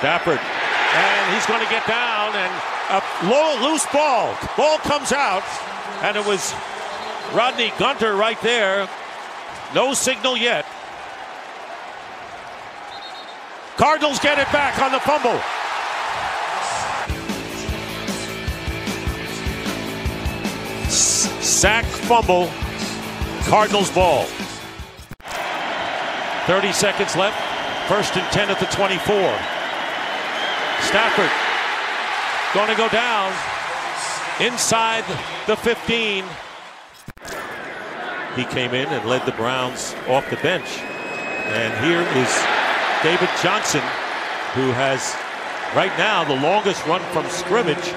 Stafford. And he's going to get down and a low, loose ball. Ball comes out and it was Rodney Gunter right there. No signal yet. Cardinals get it back on the fumble. Sack fumble. Cardinals ball. 30 seconds left. First and 10 at the 24. Stafford going to go down inside the 15. He came in and led the Browns off the bench. And here is David Johnson, who has right now the longest run from scrimmage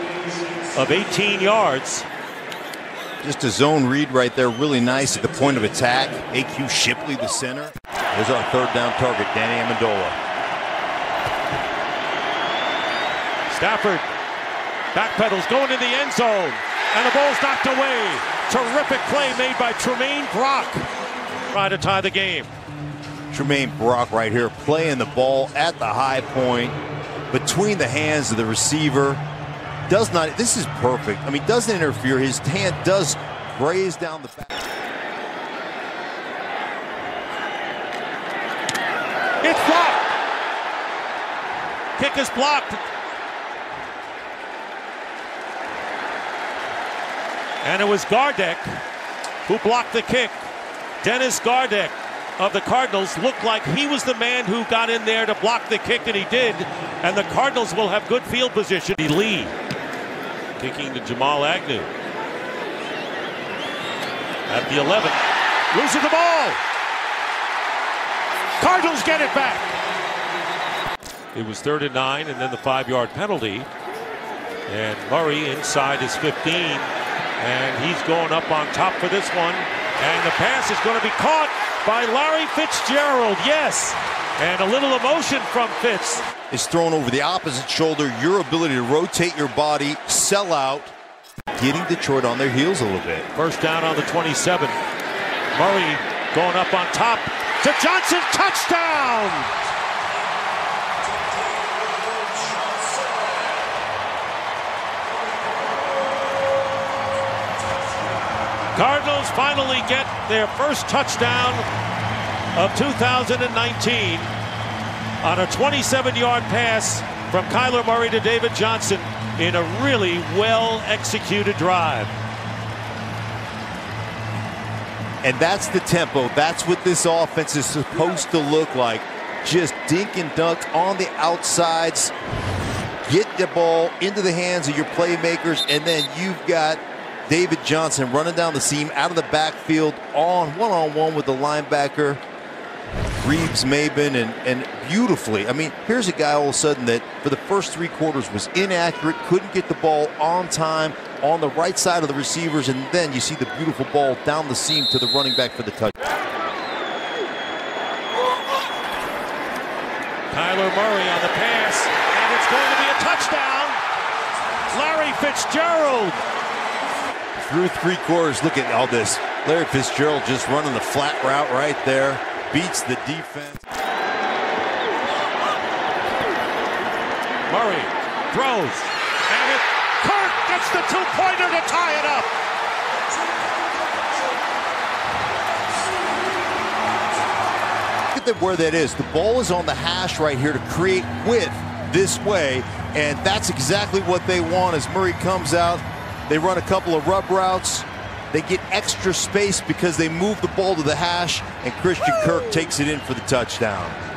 of 18 yards. Just a zone read right there, really nice at the point of attack. AQ Shipley, the center. There's our third down target, Danny Amendola. Stafford backpedals going in the end zone, and the ball's knocked away. Terrific play made by Tramaine Brock. Try to tie the game. Tramaine Brock right here playing the ball at the high point between the hands of the receiver does not, this is perfect. I mean, doesn't interfere. His hand does graze down the back. It's blocked. Kick is blocked. And it was Gardeck who blocked the kick. Dennis Gardeck of the Cardinals looked like he was the man who got in there to block the kick, and he did. And the Cardinals will have good field position. Lee kicking to Jamal Agnew. At the 11, losing the ball. Cardinals get it back. It was third and nine, and then the five-yard penalty. And Murray inside his 15, and he's going up on top for this one. And the pass is going to be caught by Larry Fitzgerald. Yes. And a little emotion from Fitz. Is thrown over the opposite shoulder. Your ability to rotate your body, sell out, getting Detroit on their heels a little bit. First down on the 27. Murray going up on top to Johnson. Touchdown! Cardinals finally get their first touchdown of 2019 on a 27-yard pass from Kyler Murray to David Johnson in a really well-executed drive. And that's the tempo. That's what this offense is supposed to look like. Just dink and dunk on the outsides. Get the ball into the hands of your playmakers, and then you've got David Johnson running down the seam out of the backfield on one-on-one with the linebacker. Reeves Maybin and, and beautifully. I mean, here's a guy all of a sudden that for the first three quarters was inaccurate, couldn't get the ball on time on the right side of the receivers, and then you see the beautiful ball down the seam to the running back for the touch. Kyler Murray on the pass, and it's going to be a touchdown. Larry Fitzgerald. Through three quarters, look at all this. Larry Fitzgerald just running the flat route right there beats the defense. Murray throws, and it, Kirk gets the two-pointer to tie it up. Look at where that is. The ball is on the hash right here to create width this way, and that's exactly what they want as Murray comes out. They run a couple of rub routes, they get extra space because they move the ball to the hash, and Christian Kirk takes it in for the touchdown.